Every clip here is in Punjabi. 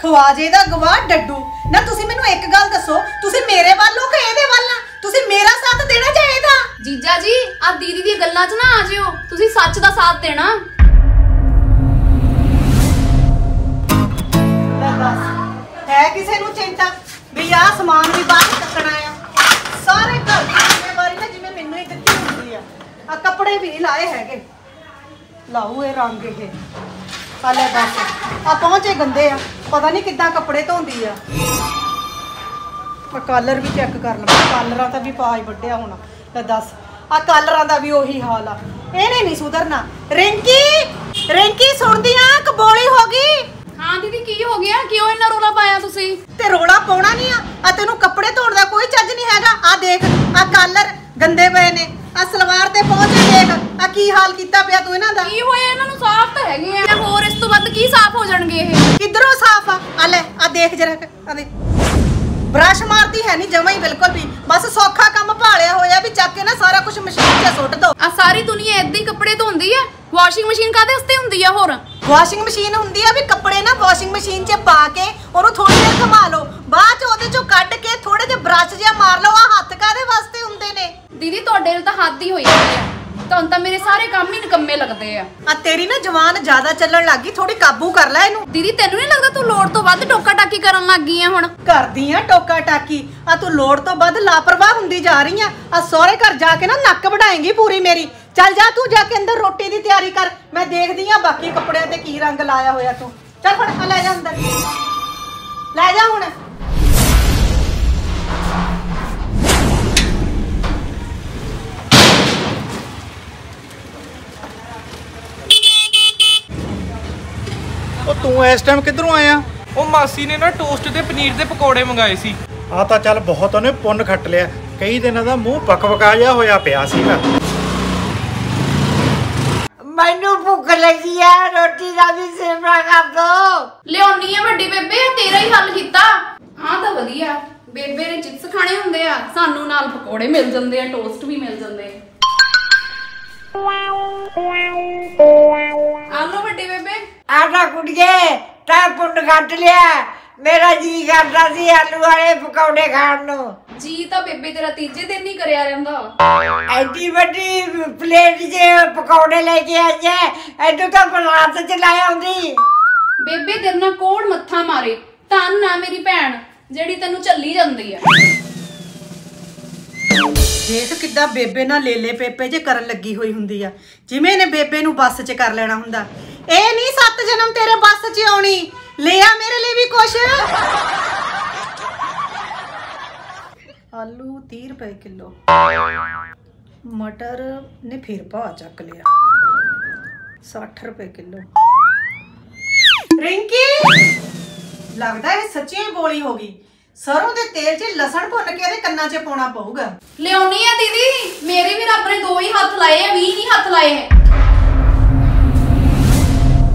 ਖਵਾਜੇ ਦਾ ਗਵਾਹ ਡੱਡੂ। ਨਾ ਤੁਸੀਂ ਮੈਨੂੰ ਇੱਕ ਗੱਲ ਦੱਸੋ ਤੁਸੀਂ ਮੇਰੇ ਵੱਲ ਹੋ ਕਿ ਇਹਦੇ ਵੱਲ ਆ? ਤੁਸੀਂ ਮੇਰਾ ਸਾਥ ਦੇਣਾ ਜਾਂ ਇਹਦਾ? ਜੀਜਾ ਜੀ ਆ ਦੀਦੀ ਦੀਆਂ ਗੱਲਾਂ 'ਚ ਨਾ ਆ ਜਿਓ। ਤੁਸੀਂ ਸੱਚ ਦਾ ਸਾਥ ਦੇਣਾ। ਹੈ ਕਿਸੇ ਨੂੰ ਚਿੰਤਾ? ਵੀ ਆਹ ਸਮਾਨ ਵੀ ਬਾਹਰ ਚੱਕਣਾ ਆ। ਸਾਰੇ ਘਰ ਦੀ ਜ਼ਿੰਮੇਵਾਰੀ ਨਾ ਜਿਵੇਂ ਮੈਨੂੰ ਹੀ ਦਿੱਤੀ ਹੁੰਦੀ ਆ। ਆ ਕੱਪੜੇ ਵੀ ਨਹੀਂ ਲਾਏ ਹੈਗੇ। ਲਾਉ ਇਹ ਰੰਗ ਇਹ। ਆ ਲੈ ਦੱਸ ਆ ਪਹੁੰਚੇ ਗੰਦੇ ਆ। ਪਤਾ ਨਹੀਂ ਕਿੱਦਾਂ ਕੱਪੜੇ ਧੋਂਦੀ ਆ। ਆ ਕਲਰ ਵੀ ਚੈੱਕ ਕਰ ਲਵਾਂ ਕਲਰਾਂ ਤਾਂ ਵੀ ਪਾਜ ਵੱਡਿਆ ਹੋਣਾ। ਲੈ ਦੱਸ ਆ ਕਲਰਾਂ ਦਾ ਵੀ ਉਹੀ ਹਾਲ ਆ। ਇਹਨੇ ਨਹੀਂ ਸੁਧਰਨਾ। ਰਿੰਕੀ ਰਿੰਕੀ ਸੁਣਦੀ ਆ ਕਬੋਲੀ ਹੋ ਗਈ। ਹਾਂ ਦੀਦੀ ਕੀ ਹੋ ਗਿਆ? ਕਿਉਂ ਇੰਨਾ ਰੋਲਾ ਪਾਇਆ ਤੁਸੀਂ? ਤੇ ਰੋਲਾ ਪਾਉਣਾ ਨਹੀਂ ਆ। ਆ ਤੈਨੂੰ ਕੱਪੜੇ ਧੋਣ ਦਾ ਕੋਈ ਚੱਜ ਨਹੀਂ ਹੈਗਾ। ਆ ਦੇਖ ਆ ਕਾਲਰ ਗੰਦੇ ਪਏ ਨੇ। ਆ ਸਲਵਾਰ ਤੇ ਪਹੁੰਚੇ ਦੇਖ। ਆ ਕੀ ਹਾਲ ਕੀਤਾ ਪਿਆ ਤੂੰ ਇਹਨਾਂ ਦਾ ਆ ਲੈ ਆ ਦੇਖ ਜਰਾ ਆ ਦੇ ਬ੍ਰਸ਼ ਮਾਰਦੀ ਹੈ ਨਹੀਂ ਜਮਾ ਹੀ ਬਿਲਕੁਲ ਵੀ। ਬਸ ਸੌਖਾ ਕੰਮ ਭਾਲਿਆ ਹੋਇਆ ਵੀ ਚੱਕ ਕੇ ਨਾ ਸਾਰਾ ਕੁਝ ਮਸ਼ੀਨ 'ਚ ਸੁੱਟ ਦੋ। ਆ ਸਾਰੀ ਦੁਨੀਆ ਏਦਾਂ ਹੀ ਕੱਪੜੇ ਧੋਂਦੀ ਆ? ਵਾਸ਼ਿੰਗ ਮਸ਼ੀਨ ਕਾਦੇ ਵਾਸਤੇ ਹੁੰਦੀ ਆ ਹੋਰ? ਵਾਸ਼ਿੰਗ ਮਸ਼ੀਨ ਹੁੰਦੀ ਆ ਵੀ ਕੱਪੜੇ ਨਾ ਵਾਸ਼ਿੰਗ ਮਸ਼ੀਨ 'ਚ ਪਾ ਕੇ ਉਹਨੂੰ ਥੋੜੀ ਦੇਰ ਘੁਮਾ ਲਓ। ਬਾਅਦ 'ਚ ਉਹਦੇ 'ਚੋਂ ਕੱਢ ਕੇ ਥੋੜੇ ਜਿਹੇ ਬ੍ਰਸ਼ ਜਿਹਾ ਮਾਰ ਲਓ। ਆ ਹੱਥ ਕਾਦੇ ਵਾਸਤੇ ਹੁੰਦੇ ਨੇ? ਦੀਦੀ ਤੁਹਾਡੇ ਨਾਲ ਤਾਂ ਹੱਦ ਹੀ ਹੋਈ ਹੋਈ ਆ। ਤੁਹਾਨੂੰ ਤਾਂ ਮੇਰੇ ਸਾਰੇ ਕੰਮ ਹੀ ਨਿਕੰਮੇ ਲੱਗਦੇ ਆ। ਆ ਤੇਰੀ ਨਾ ਜਵਾਨ ਜ਼ਿਆਦਾ ਚੱਲਣ ਲੱਗੀ ਥੋੜੀ ਕਾਬੂ ਕਰ ਲੈ ਇਹਨੂੰ। ਦੀਦੀ ਤੈਨੂੰ ਨਹੀਂ ਲੱਗਦਾ ਤੂੰ ਲੋੜ ਤੋਂ ਵੱਧ ਟੋਕਾ ਟਾਕੀ ਕਰਨ ਲੱਗ ਗਈ ਆ ਹੁਣ? ਕਰਦੀ ਆ ਟੋਕਾ ਟਾਕੀ ਆ ਤੂੰ ਲੋੜ ਤੋਂ ਵੱਧ ਲਾਪਰਵਾਹ ਹੁੰਦੀ ਜਾ ਰਹੀ ਆ। ਆ ਸਹੁਰੇ ਘਰ ਜਾ ਕੇ ਨਾ ਨੱਕ ਵਢਾਏਂਗੀ ਪੂਰੀ ਮੇਰੀ। ਚੱਲ ਜਾ ਤੂੰ ਜਾ ਕੇ ਅੰਦਰ ਰੋਟੀ ਦੀ ਤਿਆਰੀ ਕਰ। ਮੈਂ ਦੇਖਦੀ ਆ ਬਾਕੀ ਕੱਪੜਿਆਂ ਤੇ ਕੀ ਰੰਗ ਲਾਇਆ ਹੋਇਆ ਤੂੰ। ਚੱਲ ਫੜ ਆ ਲੈ ਜਾ ਅੰਦਰ। ਲੈ ਜਾ ਹੁਣ। ਉਹ ਤੂੰ ਇਸ ਟਾਈਮ ਕਿੱਧਰੋਂ ਆਇਆ? ਉਹ ਮਾਸੀ ਨੇ ਨਾ ਟੋਸਟ ਤੇ ਪਨੀਰ ਦੇ ਪਕੌੜੇ ਮੰਗਾਏ ਸੀ। ਆ ਤਾਂ ਚੱਲ ਬਹੁਤ ਉਹਨੇ ਪੁੰਨ ਖੱਟ ਲਿਆ। ਕਈ ਦਿਨਾਂ ਦਾ ਮੂੰਹ ਪਕਵਕਾ ਜਿਹਾ ਹੋਇਆ ਪਿਆ ਸੀਗਾ। ਮੈਨੂੰ ਭੁੱਖ ਲੱਗੀ ਆ ਰੋਟੀ ਦਾ ਵੀ ਸੇਵਾ ਕਰ ਦੋ। ਲਿਆਉਣੀ ਆ ਵੱਡੀ ਬੇਬੇ ਤੇਰਾ ਹੀ ਹੱਲ ਕੀਤਾ। ਹਾਂ ਤਾਂ ਵਧੀਆ। ਬੇਬੇ ਨੇ ਚਿਪਸ ਖਾਣੇ ਹੁੰਦੇ ਆ। ਸਾਨੂੰ ਨਾਲ ਪਕੌੜੇ ਮਿਲ ਜਾਂਦੇ ਆ ਟੋਸਟ ਵੀ ਮਿਲ ਜਾਂਦੇ ਆ। ਆ ਲਓ ਵੱਡੀ ਬੇਬੇ। ਆਟਾ ਕੁੜੀਏ ਤਾਂ ਪੁੰਨ ਕੱਟ ਲਿਆ। ਮੇਰਾ ਜੀ ਕਰਦਾ ਸੀ ਆਲੂ ਵਾਲੇ ਪਕੌੜੇ ਖਾਣ ਨੂੰ। ਜੀ ਤਾਂ ਬੇਬੇ ਤੇਰਾ ਤੀਜੇ ਦਿਨ ਹੀ ਕਰਿਆ ਰਹਿੰਦਾ। ਐਡੀ ਵੱਡੀ ਪਲੇਟ 'ਚ ਪਕੌੜੇ ਲੈ ਕੇ ਆਇਆ ਐਡੋ ਤਾਂ ਬਰਾਤ ਚ ਲਾਇਆ ਹੁੰਦੀ ਬੇਬੇ ਤੇਰੇ ਨਾਲ ਕੋੜ ਮੱਥਾ ਮਾਰੇ? ਧੰਨ ਨਾ ਮੇਰੀ ਭੈਣ ਜਿਹੜੀ ਤੈਨੂੰ ਚੱਲੀ ਜਾਂਦੀ ਆ ਦੇਖ ਕਿੱਦਾਂ ਬੇਬੇ ਨਾਲ ਲੇਲੇ ਪੇਪੇ ਜੇ ਕਰਨ ਲੱਗੀ ਹੋਈ ਹੁੰਦੀ ਆ। ਜਿਵੇਂ ਇਹਨੇ ਬੇਬੇ ਨੂੰ ਬੱਸ 'ਚ ਕਰ ਲੈਣਾ ਹੁੰਦਾ। ਇਹ ਨਹੀਂ ਸੱਤ ਜਨਮ ਤੇਰੇ ਬੱਸ 'ਚ ਆਉਣੀ। ਲੈ ਮੇਰੇ ਲਈ ਵੀ ਕੁਛ। ਆਲੂ 30 ਰੁਪਏ ਕਿਲੋ। ਮਟਰ ਨੇ ਫਿਰ ਭਾਅ ਚੱਕ ਲਿਆ। 60 ਰੁਪਏ ਕਿਲੋ। ਰਿੰਕੀ! ਲੱਗਦਾ ਇਹ ਸੱਚੀ ਬੋਲੀ ਹੋ ਗਈ। ਸਰੋਂ ਦੇ ਤੇਲ 'ਚ ਲਸਣ ਭੁੰਨ ਕੇ ਇਹਦੇ ਕੰਨਾਂ 'ਚ ਪਾਉਣਾ ਪਊਗਾ। ਲਿਆਉਣੀ ਆ ਦੀਦੀ। ਮੇਰੇ ਵੀ ਰੱਬ ਨੇ ਦੋ ਹੀ ਹੱਥ ਲਾਏ ਆ 20 ਨਹੀਂ ਹੱਥ ਲਾਏ ਹੈ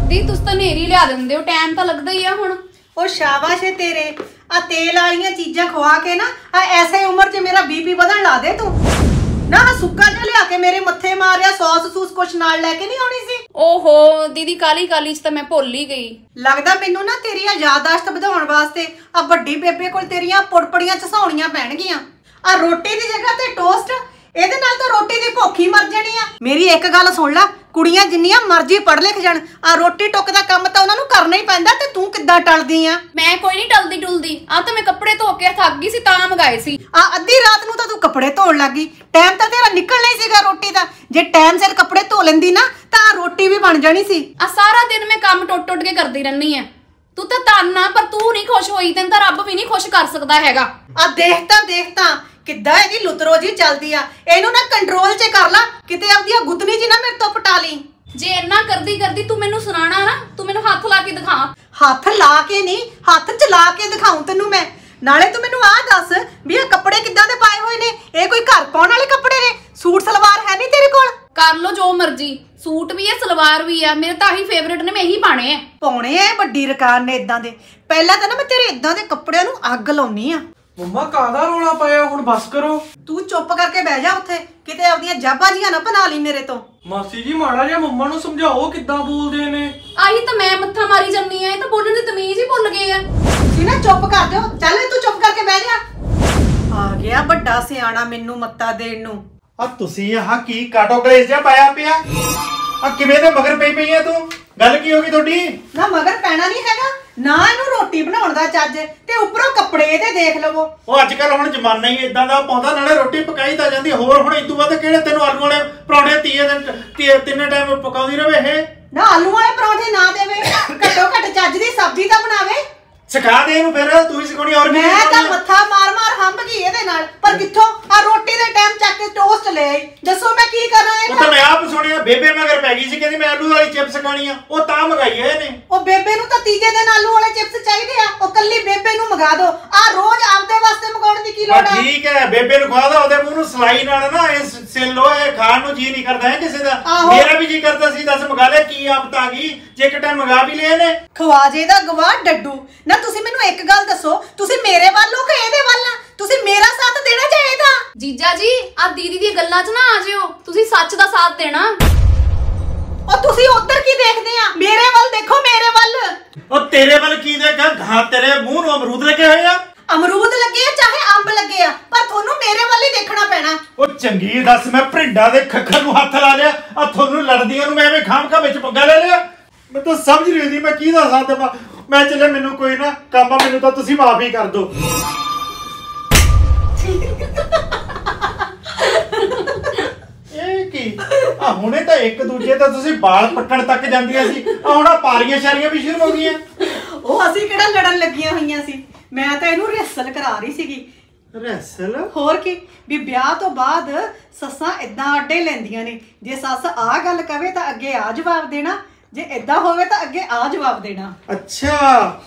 ਦੀ ਤੁਸੀਂ ਤਾਂ ਨੇਰੀ ਲਿਆ ਦਿੰਦੇ ਹੋ ਟਾਈਮ ਤਾਂ ਲੱਗਦਾ ਹੀ ਆ ਹੁਣ। ਉਹ ਸ਼ਾਬਾਸ਼ ਏ ਤੇਰੇ। ਆ ਤੇਲ ਵਾਲੀਆਂ ਚੀਜ਼ਾਂ ਖਵਾ ਕੇ ਨਾ ਆ ਐਸੇ ਉਮਰ 'ਚ ਮੇਰਾ ਬੀਪੀ ਵਧਣ ਲਾ ਦੇ ਤੂੰ। ਨਾ ਆਹ ਸੁੱਕਾ ਜਿਹਾ ਲਿਆ ਕੇ ਮੇਰੇ ਮੱਥੇ ਮਾਰਿਆ ਸੌਸ ਸੂਸ ਕੁਛ ਨਾਲ ਲੈ ਕੇ ਨਹੀਂ ਆਉਣੀ ਸੀ? ਓਹੋ, ਦੀਦੀ ਕਾਲੀ ਕਾਲੀ ਚ ਤਾਂ ਮੈਂ ਭੁੱਲ ਹੀ ਗਈ। ਲੱਗਦਾ ਮੈਨੂੰ ਨਾ ਤੇਰੀਆਂ ਆ ਯਾਦਾਸ਼ਤ ਵਧਾਉਣ ਵਾਸਤੇ ਆ ਵੱਡੀ ਬੇਬੇ ਕੋਲ ਤੇਰੀਆਂ ਪੁੜਪੜੀਆਂ ਚਸਾਉਣੀਆਂ ਪੈਣਗੀਆਂ। ਆ ਰੋਟੀ ਦੀ ਜਗ੍ਹਾ ਤੇ ਟੋਸਟ ਇਹਦੇ ਨਾਲ ਤਾਂ ਰੋਟੀ ਦੀ ਭੁੱਖ ਹੀ ਮਰ ਜਾਣੀ ਆ। ਮੇਰੀ ਇੱਕ ਗੱਲ ਸੁਣ ਲੈ ਕੁੜੀਆਂ ਜਿੰਨੀਆਂ ਮਰਜ਼ੀ ਪੜ੍ਹ ਲਿਖ ਜਾਣ ਆ ਰੋਟੀ ਟੁੱਕ ਦਾ ਕੰਮ ਤਾਂ ਉਹਨਾਂ ਨੂੰ ਕਰਨਾ ਹੀ ਪੈਂਦਾ ਤੇ ਤੂੰ ਕਿੱਦਾਂ ਟਲਦੀ ਆ? ਮੈਂ ਕੋਈ ਨਹੀਂ ਟਲਦੀ ਟੁਲਦੀ ਆ ਤਾਂ ਮੈਂ ਕੱਪੜੇ ਧੋ ਕੇ ਥੱਕ ਗਈ ਸੀ ਤਾਂ ਮੰਗਾਏ ਸੀ। ਆ ਅੱਧੀ ਰਾਤ ਨੂੰ ਤਾਂ ਤੂੰ ਕੱਪੜੇ ਧੋਣ ਲੱਗੀ ਟਾਈਮ ਤਾਂ ਤੇਰਾ ਨਿਕਲਣਾ ਹੀ ਸੀਗਾ ਰੋਟੀ ਦਾ। ਜੇ ਟਾਈਮ ਸਿਰ ਕੱਪੜੇ ਧੋ ਲੈਂਦੀ ਨਾ ਤਾਂ ਰੋਟੀ ਵੀ ਬਣ ਜਾਣੀ ਸੀ। ਆ ਸਾਰਾ ਦਿਨ ਮੈਂ ਕੰਮ ਟੁੱਟ ਟੁੱਟ ਕੇ ਕਰਦੀ ਰਹਿੰਦੀ ਆ। ਤੂੰ ਤਾਂ ਆ ਪਰ ਤੂੰ ਨਹੀਂ ਖੁਸ਼ ਹੋਈ ਤੈਨੂੰ ਤਾਂ ਰੱਬ ਵੀ ਨਹੀਂ ਖੁਸ਼ ਕਰ ਸਕਦਾ ਹੈਗਾ। ਆ ਦੇਖ ਤਾਂ ਦੇਖ ਤਾਂ ਕਿੱਦਾਂ ਇਹਦੀ ਲੁਤਰੋ ਜੀ ਚੱਲਦੀ ਆ? ਇਹਨੂੰ ਨਾ ਕੰਟਰੋਲ 'ਚ ਕਰ ਲਾ ਕਿਤੇ ਆਪਦੀਆਂ ਗੁੱਤਨੀ ਜੀ ਨਾ ਮੇਰੇ ਤੋਂ ਪਟਾ ਲਈ। ਜੇ ਇੰਨਾ ਕਰਦੀ ਕਰਦੀ ਤੂੰ ਮੈਨੂੰ ਸੁਣਾਣਾ ਨਾ ਤੂੰ ਮੈਨੂੰ ਹੱਥ ਲਾ ਕੇ ਦਿਖਾ। ਹੱਥ ਲਾ ਕੇ ਨਹੀਂ ਹੱਥ ਚਲਾ ਕੇ ਦਿਖਾਉਂ ਤੈਨੂੰ ਮੈਂ। ਨਾਲੇ ਤੂੰ ਮੈਨੂੰ ਆਹ ਦੱਸ ਵੀ ਇਹ ਕੱਪੜੇ ਕਿੱਦਾਂ ਦੇ ਪਾਏ ਹੋਏ ਨੇ? ਇਹ ਕੋਈ ਘਰ ਪਾਉਣ ਵਾਲੇ ਕੱਪੜੇ ਨੇ? ਸੂਟ ਸਲਵਾਰ ਹੈ ਨਹੀਂ ਤੇਰੇ ਕੋਲ? ਕਰ ਲੋ ਜੋ ਮਰਜ਼ੀ ਸੂਟ ਵੀ ਆ ਸਲਵਾਰ ਵੀ ਆ ਮੇਰੇ ਤਾਂ ਆਹੀ ਫੇਵਰੇਟ ਨੇ ਮੈਂ ਇਹੀ ਪਾਣੇ ਆ। ਪਾਉਣੇ ਐ ਵੱਡੀ ਰਕਾਨ ਨੇ ਇਦਾਂ ਦੇ। ਪਹਿਲਾਂ ਤਾਂ ਨਾ ਮੈਂ ਤੇਰੇ ਇਦਾਂ ਦੇ ਕੱਪੜਿਆਂ ਨੂੰ ਅੱਗ ਲਾਉਣੀ ਆ। ਮੰਮਾ ਕਾਹਦਾ ਰੋਲਾ ਪਾਇਆ? ਹੁਣ ਬਸ ਕਰੋ। ਤੂੰ ਚੁੱਪ ਕਰਕੇ ਬਹਿ ਜਾ ਉੱਥੇ। ਕਿਤੇ ਆਪਦੀਆਂ ਜਾਬਾਂ ਜੀਆਂ ਨਾ ਬਣਾ ਲਈ ਮੇਰੇ ਤੋਂ। ਮਾਸੀ ਜੀ ਮਾੜਾ ਜਿਹਾ ਮੰਮਾ ਨੂੰ ਸਮਝਾਓ ਕਿੱਦਾਂ ਬੋਲਦੇ ਨੇ। ਆਹੀ ਤਾਂ ਮੈਂ ਮੱਥਾ ਮਾਰੀ ਜੰਨੀ ਆ ਇਹ ਤਾਂ ਬੋਲਣ ਦੀ ਤਮੀਜ਼ ਹੀ ਭੁੱਲ ਗਏ ਆ। ਚੁੱਪ ਕਰ ਜਾ। ਚੱਲ ਤੂੰ ਚੁੱਪ ਕਰਕੇ ਬਹਿ ਜਾ। ਆ ਗਿਆ ਵੱਡਾ ਸਿਆਣਾ ਮੈਨੂੰ ਮੱਤਾ ਦੇਣ ਨੂੰ। ਆ ਤੁਸੀਂ ਆਹ ਕੀ ਕਾਟੋ ਕਲੇਸ਼ ਜਿਹਾ ਪਾਇਆ ਪਿਆ? ਆ ਕਿਵੇਂ ਦੇ ਮਗਰ ਪਈ ਪਈ ਆ ਤੂੰ? ਗੱਲ ਕੀ ਹੋ ਗਈ ਤੁਹਾਡੀ? ਨਾ ਮਗਰ ਪੈਣਾ ਨਹੀਂ ਹੈਗਾ। ਨਾ ਇਹਨੂੰ ਰੋਟੀ ਬਣਾਉਣ ਦਾ ਚੱਜ ਤੇ ਉੱਪਰੋਂ ਕੱਪੜੇ ਇਹਦੇ ਦੇਖ ਲਵੋ। ਉਹ ਅੱਜ ਕੱਲ ਹੁਣ ਜ਼ਮਾਨਾ ਹੀ ਇਦਾਂ ਦਾ ਪਾਉਂਦਾ ਨਾਲੇ ਰੋਟੀ ਪਕਾਈ ਤਾਂ ਜਾਂਦੀ ਹੋਰ ਹੁਣ ਇਦੋਂ ਬਾਅਦ ਕਿਹੜੇ ਤੈਨੂੰ ਆਲੂ ਵਾਲੇ ਪਰੌਂਠੇ ਤੀਏ ਦਿਨ ਤਿੰਨੇ ਟਾਈਮ ਪਕਾਉਂਦੀ ਰਵੇ ਇਹ? ਨਾ ਆਲੂ ਵਾਲੇ ਪਰੌਂਠੇ ਨਾ ਦੇਵੇ ਘੱਟੋ ਘੱਟ ਚੱਜ ਦੀ ਸਬਜ਼ੀ ਤਾਂ ਬਣਾਵੇ। ਸਿਖਾ ਦੇ ਇਹਨੂੰ ਫਿਰ ਤੂੰ ਹੀ ਸਿਖਾਉਣੀ ਔਰ ਮੈਂ ਤਾਂ ਮੱਥਾ ਮਾਰ ਮਾਰ ਹੰਬ ਗਈ ਇਹਦੇ ਨਾਲ ਪਰ ਕਿੱਥੋਂ ਆ ਰੋਟੀ ਦੇ ਟਾਈਮ ਚੱਕ ਕੇ ਟੋਸਟ ਲੈ ਆਈ ਦੱਸੋ ਮੈਂ ਕੀ ਕਰਾਂ ਉਹ ਤਾਂ ਇਹਦਾ ਮੈਂ ਆਪ ਸੁਣਿਆ ਬੇਬੇ ਮਗਰ ਪੈ ਗਈ ਸੀ ਕਹਿੰਦੀ ਮੈਂ ਆਲੂ ਵਾਲੀ ਚਿਪਸ ਖਾਣੀ ਆ ਉਹ ਤਾਂ ਮੰਗਾਈ ਆ ਇਹਨੇ। ਉਹ ਬੇਬੇ ਨੂੰ ਤਾਂ ਤੀਜੇ ਦਿਨ ਆਲੂ ਵਾਲੇ ਚਿਪਸ ਚਾਹੀਦੇ ਆ। ਉਹ ਕੱਲੀ ਬੇਬੇ ਨੂੰ ਮੰਗਾ ਦਿਓ ਆ ਰੋਜ਼ ਆਪਦੇ ਵਾਸਤੇ ਮੰਗਾਉਣ ਦੀ ਕੀ ਲੋੜ ਆ? ਠੀਕ ਹੈ ਬੇਬੇ ਨੂੰ ਖਵਾ ਦਾ ਉਹਦੇ ਮੂੰਹ ਨੂੰ ਸਲਾਈ ਨਾਲ ਨਾ ਇਹ ਸਿੱਲੋ ਇਹ ਖਾਣ ਨੂੰ ਜੀ ਨਹੀਂ ਕਰਦਾ ਹੈ ਕਿਸੇ ਦਾ। ਆਹੋ। ਮੇਰਾ ਵੀ ਜੀ ਕਰਦਾ ਸੀ ਦੱਸ ਮੰਗਾ ਲੈ ਕੀ ਆਫਤ ਆ ਗਈ? ਜੇ ਇੱਕ ਟਾਈਮ ਮੰਗਾ ਵੀ ਲਿਆ ਨੇ ਖਵਾਜੇ ਦਾ ਗਵਾਹ ਡੱਡੂ। ਨਾ ਤੁਸੀਂ ਮੈਨੂੰ ਇੱਕ ਗੱਲ ਦੱਸੋ ਤੁਸੀਂ ਮੇਰੇ ਵੱਲ ਹੋ ਕਿ ਇਹਦੇ ਵੱਲ ਆ? ਤੁਸੀਂ ਮੇਰਾ ਸਾਥ ਦੇਣਾ ਚਾਹੀਦਾ? ਜੀਜਾ ਜੀ ਆ ਦੀਦੀ ਦੀਆਂ ਗੱਲਾਂ 'ਚ ਨਾ ਆ ਜਿਓ। ਤੁਸੀਂ ਸੱਚ ਦਾ ਸਾਥ ਦੇਣਾ। ਉਹ ਤੁਸੀਂ ਉੱਧਰ ਕੀ ਦੇਖਦੇ ਆ? ਮੇਰੇ ਵੱਲ ਦੇਖੋ ਮੇਰੇ ਵੱਲ। ਉਹ ਤੇਰੇ ਵੱਲ ਕੀ ਦੇਖਾ? ਘਾਹ ਤੇਰੇ ਮੂੰਹ ਨੂੰ ਅਮਰੂਦ ਲੱਗੇ ਹੋਏ ਆ। ਅਮਰੂਦ ਲੱਗੇ ਆ ਚਾਹੇ ਅੰਬ ਲੱਗੇ ਆ ਪਰ ਤੁਹਾਨੂੰ ਮੇਰੇ ਵੱਲ ਹੀ ਦੇਖਣਾ ਪੈਣਾ। ਉਹ ਚੰਗੀ ਦੱਸ ਮੈਂ ਭਰਿੰਡਾ ਦੇ ਖੱਖਰ ਨੂੰ ਹੱਥ ਲਾ ਲਿਆ। ਆ ਤੁਹਾਨੂੰ ਲੜਦੀਆਂ ਨੂੰ ਮੈਂ ਐਵੇਂ ਖਾਮਖਾ ਵਿੱਚ ਪੰਗਾ ਲੈ ਲਿਆ। ਮੈਂ ਤਾਂ ਸਮਝ ਨਹੀਂ ਰਹੀ ਮੈਂ ਕੀ ਦਾ ਸਾਥ ਦੇਵਾਂ ਮੈਂ ਚੱਲੇ ਮੈਨੂੰ ਕੋਈ ਨਾ ਕੰਮ ਆ ਮੈਨੂੰ ਤਾਂ ਤੁਸੀਂ ਮਾਫੀ ਕਰ ਦਿਓ ਇਹ ਕੀ? ਆ ਹੁਣੇ ਤਾਂ ਇੱਕ ਦੂਜੇ ਤਾਂ ਤੁਸੀਂ ਬਾਲ ਪੱਟਣ ਤੱਕ ਜਾਂਦੀਆਂ ਸੀ। ਆ ਹੁਣ ਆ ਪਾਰੀਆਂ ਸ਼ਾਰੀਆਂ ਵੀ ਸ਼ੁਰੂ ਹੋ ਗਈਆਂ। ਉਹ ਅਸੀਂ ਕਿਹੜਾ ਲੜਨ ਲੱਗੀਆਂ ਹੋਈਆਂ ਸੀ? ਮੈਂ ਤਾਂ ਇਹਨੂੰ ਰਿਹਸਲ ਕਰਾ ਰਹੀ ਸੀਗੀ। ਰੈਸਲ ਹੋਰ ਕੀ? ਵੀ ਵਿਆਹ ਤੋਂ ਬਾਅਦ ਸੱਸਾਂ ਇਦਾਂ ਅੱਡੇ ਲੈਂਦੀਆਂ ਨੇ। ਜੇ ਸੱਸ ਆ ਗੱਲ ਕਵੇ ਤਾਂ ਅੱਗੇ ਆ ਜਵਾਬ ਦੇਣਾ। ਜੇ ਇਦਾਂ ਹੋਵੇ ਤਾਂ ਅੱਗੇ ਆ ਜਵਾਬ ਦੇਣਾ। ਅੱਛਾ।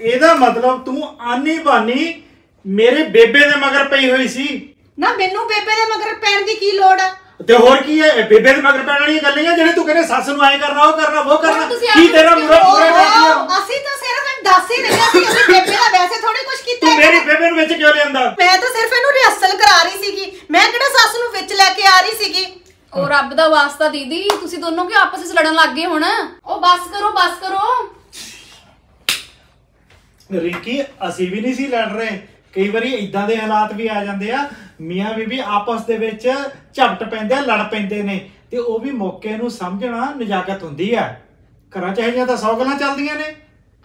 ਇਹਦਾ ਮਤਲਬ ਤੂੰ ਆਨੀ ਬਾਨੀ ਮੇਰੇ ਬੇਬੇ ਦੇ ਮਗਰ ਪਈ ਹੋਈ ਸੀ। ਨਾ ਮੈਨੂੰ ਬੇਬੇ ਦੇ ਮਗਰ ਪੈਣ ਦੀ ਕੀ ਲੋੜ ਆ? ਤੇ ਹੋਰ ਕੀ ਹੈ? ਬੇਬੇ ਦੇ ਮਗਰ ਪੈਣ ਵਾਲੀਆਂ ਗੱਲਾਂ ਜਿਹੜੇ ਤੂੰ ਕਹਿੰਦੇ ਸੱਸ ਨੂੰ ਐ ਕਰਨਾ ਉਹ ਕਰਨਾ ਉਹ ਕਰਨਾ। ਕੀ ਤੇਰਾ ਮੁਰਾ ਪੂਰਾ ਕਰਦੀ ਆ ਅਸੀਂ ਤਾਂ ਸਿਰਫ ਦੱਸ ਹੀ ਰਹੇ ਸੀ ਅਸੀਂ ਬੇਬੇ ਦਾ ਵੈਸੇ ਥੋੜੀ ਕੁਝ ਕੀਤਾ ਤੂੰ। ਮੇਰੀ ਬੇਬੇ ਨੂੰ ਵਿੱਚ ਕਿਉਂ ਲਿਆਂਦਾ? ਮੈਂ ਤਾਂ ਸਿਰਫ ਇਹਨੂੰ ਰਿਹਸਲ ਕਰਾ ਰਹੀ ਸੀਗੀ। ਮੈਂ ਕਿਹੜਾ ਸੱਸ ਨੂੰ ਵਿੱਚ ਲੈ ਕੇ ਆ ਰਹੀ ਸੀਗੀ? ਉਹ ਰੱਬ ਦਾ ਵਾਸਤਾ ਦੀਦੀ ਤੁਸੀਂ ਦੋਨੋਂ ਕਿਉਂ ਆਪਸ ਵਿੱਚ ਲੜਨ ਲੱਗ ਗਏ ਹੁਣ? ਉਹ ਬਸ ਕਰੋ ਬਸ ਕਰੋ। ਰਿੰਕੀ ਅਸੀਂ ਵੀ ਨਹੀਂ ਸੀ ਲੜ ਰਹੇ। ਕਈ ਵਾਰੀ ਇਦਾਂ ਦੇ ਹਾਲਾਤ ਵੀ ਆ ਜਾਂਦੇ ਆ ਮੀਆਂ ਬੀਬੀ ਆਪਸ ਦੇ ਵਿੱਚ ਝਪਟ ਪੈਂਦੇ ਆ ਲੜ ਪੈਂਦੇ ਨੇ ਤੇ ਉਹ ਵੀ ਮੌਕੇ ਨੂੰ ਸਮਝਣਾ ਨਜਾਕਤ ਹੁੰਦੀ ਆ। ਘਰਾਂ ਚ ਇਹ ਜਿਹੀਆਂ ਤਾਂ 100 ਗੱਲਾਂ ਚੱਲਦੀਆਂ ਨੇ।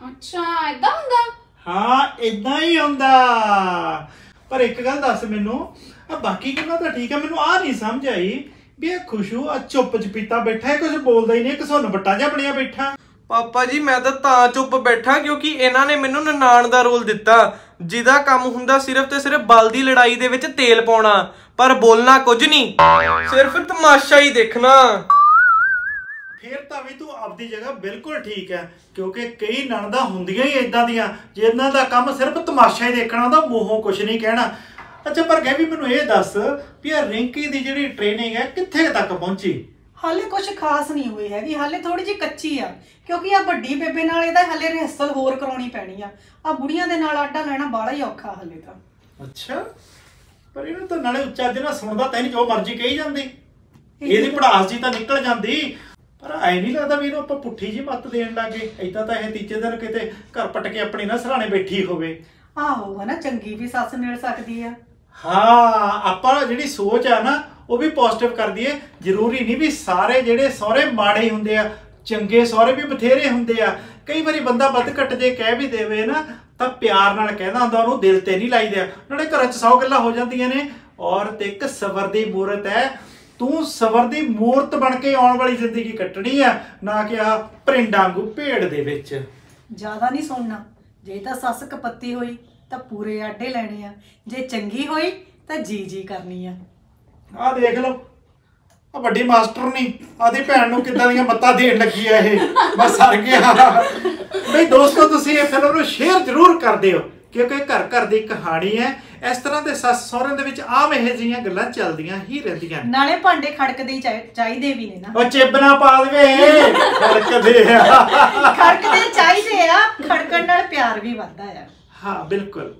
ਅੱਛਾ ਏਦਾਂ ਹੁੰਦਾ? ਹਾਂ ਇਦਾਂ ਹੀ ਹੁੰਦਾ। ਪਰ ਇੱਕ ਗੱਲ ਦੱਸ ਮੈਨੂੰ ਆ ਬਾਕੀ ਗੱਲਾਂ ਤਾਂ ਠੀਕ ਆ ਮੈਨੂੰ ਆ ਨਹੀਂ ਸਮਝ ਆਈ ਵੀ ਇਹ ਖੁਸ਼ੂ ਆ ਚੁੱਪ ਚਪੀਤਾ ਬੈਠਾ ਹੈ ਕੁਝ ਬੋਲਦਾ ਹੀ ਨਹੀਂ ਕਿ ਸਾਨੂੰ ਬੱਟਾ ਜਿਹਾ ਬਣਿਆ ਬੈਠਾ। ਪਾਪਾ ਜੀ ਮੈਂ ਤਾਂ ਤਾਂ ਚੁੱਪ ਬੈਠਾ ਕਿਉਂਕਿ ਇਹਨਾਂ ਨੇ ਮੈਨੂੰ ਨਨਾਣ ਦਾ ਰੋਲ ਦਿੱਤਾ। ਜਿਹਦਾ ਕੰਮ ਹੁੰਦਾ ਸਿਰਫ ਤੇ ਸਿਰਫ ਬਲ ਦੀ ਲੜਾਈ ਦੇ ਵਿੱਚ ਤੇਲ ਪਾਉਣਾ, ਪਰ ਬੋਲਣਾ ਕੁਝ ਨਹੀਂ। ਸਿਰਫ ਤਮਾਸ਼ਾ ਹੀ ਦੇਖਣਾ। ਫਿਰ ਤਾਂ ਵੀ ਤੂੰ ਆਪਦੀ ਜਗ੍ਹਾ ਬਿਲਕੁਲ ਠੀਕ ਹੈ ਕਿਉਂਕਿ ਕਈ ਨਣਦਾਂ ਹੁੰਦੀਆਂ ਹੀ ਇਦਾਂ ਦੀਆਂ, ਜਿਨ੍ਹਾਂ ਦਾ ਕੰਮ ਸਿਰਫ ਤਮਾਸ਼ਾ ਹੀ ਦੇਖਣਾ ਹੁੰਦਾ ਮੂੰਹੋਂ ਕੁਝ ਨਹੀਂ ਕਹਿਣਾ। ਅੱਛਾ, ਪਰ ਗੈਵੀ, ਮੈਨੂੰ ਇਹ ਦੱਸ ਵੀ ਆ ਰਿੰਕੀ ਦੀ ਜਿਹੜੀ ਟ੍ਰੇਨਿੰਗ ਹੈ ਕਿੱਥੇ ਤੱਕ ਪਹੁੰਚੀ? ਹਾਲੇ ਕੁਝ ਖਾਸ ਨਹੀਂ ਹੋਈ ਹੈਗੀ ਹਾਲੇ ਥੋੜੀ ਜਿਹੀ ਕੱਚੀ ਆ ਕਿਉਂਕਿ ਆ ਵੱਡੀ ਬੇਬੇ ਨਾਲ ਇਹਦਾ ਹਾਲੇ ਰਿਹਸਲ ਹੋਰ ਕਰਾਉਣੀ ਪੈਣੀ ਆ। ਆ ਬੁੜੀਆਂ ਦੇ ਨਾਲ ਆਡਾ ਲੈਣਾ ਬਾਹਲਾ ਹੀ ਔਖਾ ਹਾਲੇ ਤਾਂ। ਅੱਛਾ ਪਰ ਇਹਨੂੰ ਤਾਂ ਨਾਲੇ ਉੱਚਾ ਜਿਹਾ ਸੁਣਦਾ ਤੈਨੂੰ ਜੋ ਮਰਜ਼ੀ ਕਹੀ ਜਾਂਦੀ। ਇਹਦੀ ਪੜਾਸ ਜੀ ਤਾਂ ਨਿਕਲ ਜਾਂਦੀ। ਪਰ ਐ ਨਹੀਂ ਲੱਗਦਾ ਵੀ ਇਹਨੂੰ ਆਪਾਂ ਪੁੱਠੀ ਜੀ ਮੱਤ ਦੇਣ ਲੱਗੇ। ਏਦਾਂ ਤਾਂ ਇਹ ਤੀਜੇ ਦਿਨ ਕਿਤੇ ਘਰ ਪਟ ਕੇ ਆਪਣੀ ਨਾ ਸਰਾਣੇ ਬੈਠੀ ਹੋਵੇ। ਆਹੋ ਹਨਾ ਚੰਗੀ ਵੀ ਸੱਸ ਮਿਲ ਸਕਦੀ ਆ। ਹਾਂ ਆਪਾਂ ਜਿਹੜੀ ਸੋਚ ਆ ਨਾ ਉਹ ਵੀ ਪੋਜ਼ਿਟਿਵ ਕਰਦੀ ਹੈ ਜ਼ਰੂਰੀ ਨਹੀਂ ਵੀ ਸਾਰੇ ਜਿਹੜੇ ਸਹੁਰੇ ਮਾੜੇ ਹੀ ਹੁੰਦੇ ਆ, ਚੰਗੇ ਸਹੁਰੇ ਵੀ ਬਥੇਰੇ ਹੁੰਦੇ ਆ। ਕਈ ਵਾਰੀ ਬੰਦਾ ਵੱਧ ਘੱਟ ਜੇ ਕਹਿ ਵੀ ਦੇਵੇ ਨਾ, ਤਾਂ ਪਿਆਰ ਨਾਲ ਕਹਿੰਦਾ ਹੁੰਦਾ, ਉਹਨੂੰ ਦਿਲ ਤੇ ਨਹੀਂ ਲਾਈਦੇ। ਆ ਦੇ ਘਰਾਂ 'ਚ 100 ਗੱਲਾਂ ਹੋ ਜਾਂਦੀਆਂ ਨੇ। ਔਰਤ ਇੱਕ ਸਬਰ ਦੀ ਮੂਰਤ ਹੈ। ਤੂੰ ਸਬਰ ਦੀ ਮੂਰਤ ਬਣ ਕੇ ਆਉਣ ਵਾਲੀ ਜ਼ਿੰਦਗੀ ਕੱਟਣੀ ਆ, ਨਾ ਕਿ ਆ ਭਰਿੰਡਾਂਗੂ ਭੇੜ ਦੇ ਵਿੱਚ। ਜ਼ਿਆਦਾ ਨਹੀਂ ਸੁਣਨਾ। ਜੇ ਤਾਂ ਸੱਸ ਕਪੱਤੀ ਹੋਈ, ਤਾਂ ਪੂਰੇ ਆਡੇ ਲੈਣੇ ਆ। ਜੇ ਚੰਗੀ ਹੋਈ, ਤਾਂ ਜੀ ਜੀ ਕਰਨੀ ਆ। ਆਹ ਦੇਖ ਲਓ। ਆ ਵੱਡੀ ਮਾਸਟਰ ਨਹੀਂ ਆਦੀ ਭੈਣ ਨੂੰ ਕਿੱਦਾਂ ਦੀਆਂ ਮੱਤਾਂ ਦੇਣ ਲੱਗੀ ਆ ਇਹ। ਬਸ ਸਰ ਗਿਆ। ਬਈ ਦੋਸਤੋ ਤੁਸੀਂ ਇਹ ਫਿਲਮ ਨੂੰ ਸ਼ੇਅਰ ਜ਼ਰੂਰ ਕਰ ਦਿਓ ਕਿਉਂਕਿ ਘਰ ਘਰ ਦੀ ਕਹਾਣੀ ਹੈ। ਇਸ ਤਰ੍ਹਾਂ ਦੇ ਸੱਸ ਸਹੁਰਿਆਂ ਦੇ ਵਿੱਚ ਆਮ ਇਹ ਜਿਹੀਆਂ ਗੱਲਾਂ ਚੱਲਦੀਆਂ ਹੀ ਰਹਿੰਦੀਆਂ ਨੇ। ਨਾਲੇ ਭਾਂਡੇ ਖੜਕਦੇ ਹੀ ਚਾਹੀ- ਚਾਹੀਦੇ ਵੀ ਨੇ ਨਾ। ਉਹ ਚੇਬਨਾ ਪਾ ਦੇਵੇ। ਖੜਕਦੇ ਆ। ਖੜਕਦੇ ਚਾਹੀਦੇ ਆ ਖੜਕਣ ਨਾਲ ਪਿਆਰ ਵੀ ਵੱਧਦਾ ਆ। ਹਾਂ ਬਿਲਕੁਲ।